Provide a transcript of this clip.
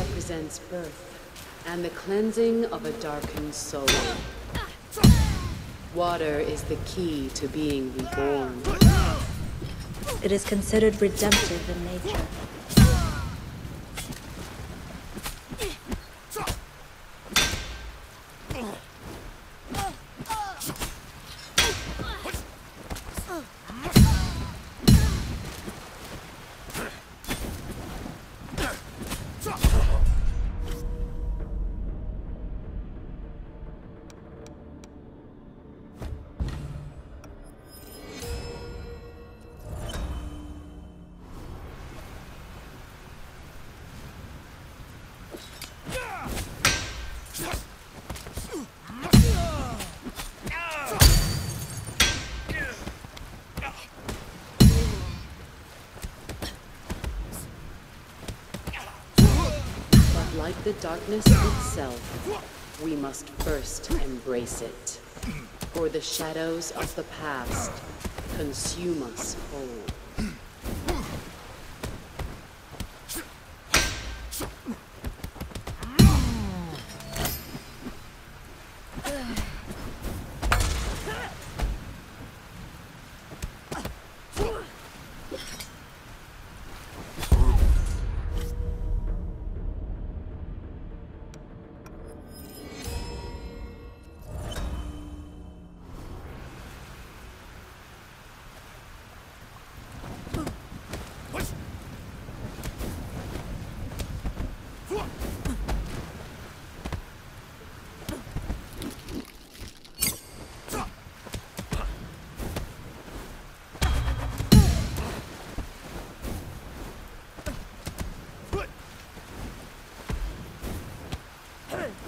represents birth and the cleansing of a darkened soul. Water is the key to being reborn. It is considered redemptive in nature. Like the darkness itself, we must first embrace it. For the shadows of the past consume us whole. Stop!